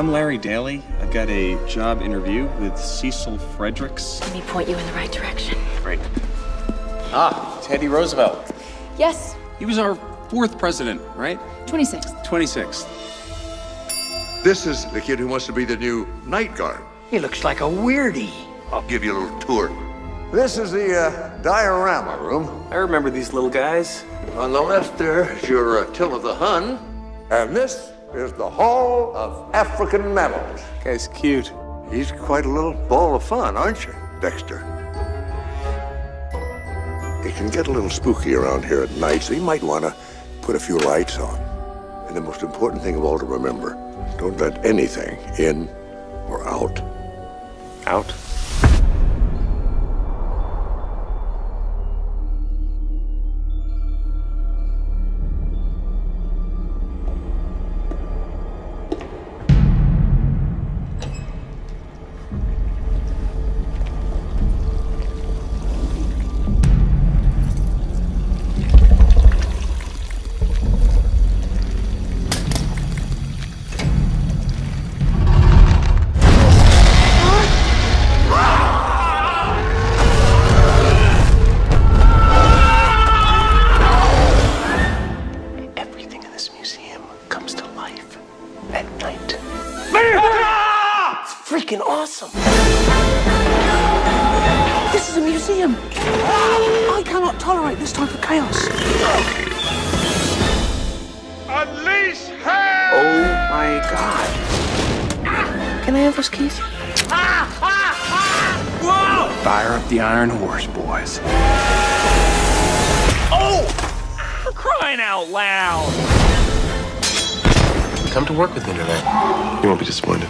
I'm Larry Daley. I've got a job interview with Cecil Fredericks. Let me point you in the right direction. Great. Ah, Teddy Roosevelt. Yes, He was our fourth president, right? 26th. 26th. This is the kid who wants to be the new night guard. He looks like a weirdie. I'll give you a little tour. This is the uh, diorama room. I remember these little guys. On the left there is your Attila the Hun. And this is the Hall of African Mammals. Guy's cute. He's quite a little ball of fun, aren't you, Dexter? It can get a little spooky around here at night, so you might want to put a few lights on. And the most important thing of all to remember, don't let anything in or out. Out. At night. It's freaking awesome. This is a museum. I cannot tolerate this type of chaos. Unleash hell! Oh my god. Can I have those keys? Fire up the Iron Horse, boys. Oh! Crying out loud. Come to work with me tonight. You won't be disappointed.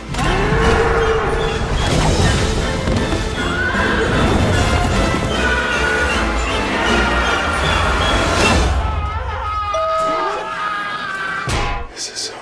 This is so